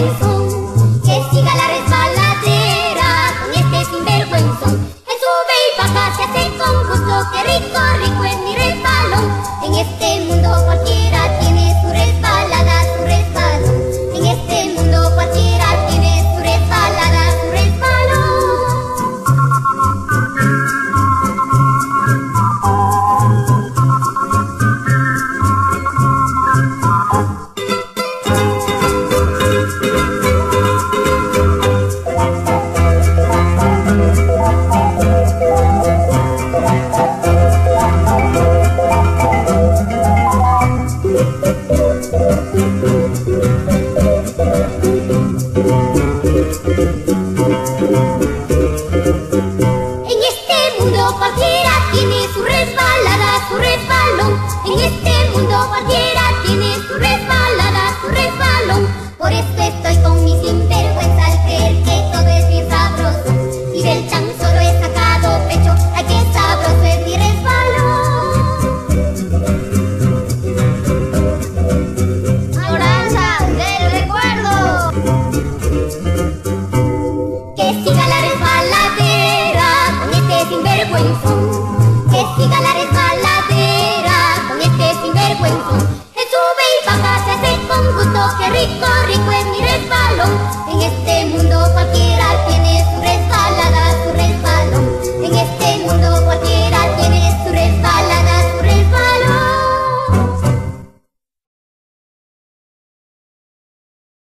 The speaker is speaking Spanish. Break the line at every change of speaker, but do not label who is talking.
que siga la resbaladera con este sinvergüenzón. Él sube y baja, se hace con gusto, que rico, rico es mi resbalón. En este en este